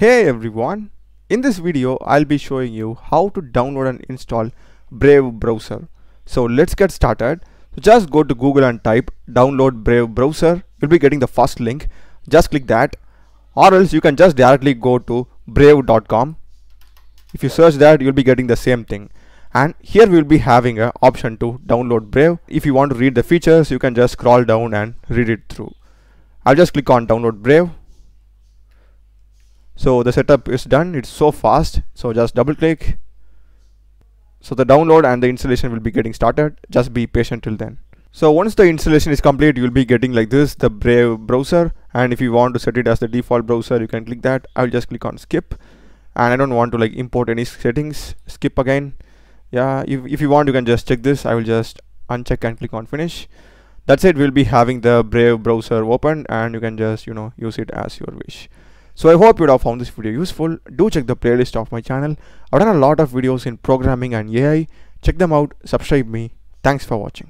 Hey everyone, in this video I'll be showing you how to download and install Brave browser. So let's get started. So just go to Google and type download Brave browser. You'll be getting the first link. Just click that or else you can just directly go to brave.com. If you search that you'll be getting the same thing and here we'll be having a option to download Brave. If you want to read the features you can just scroll down and read it through. I'll just click on download Brave so the setup is done. It's so fast. So just double click. So the download and the installation will be getting started. Just be patient till then. So once the installation is complete you'll be getting like this the brave browser. And if you want to set it as the default browser you can click that. I'll just click on skip. And i don't want to like import any settings. Skip again. Yeah if, if you want you can just check this. I will just uncheck and click on finish. That's it. We'll be having the brave browser open and you can just you know use it as your wish so I hope you would have found this video useful. Do check the playlist of my channel. I've done a lot of videos in programming and AI. Check them out, subscribe me. Thanks for watching.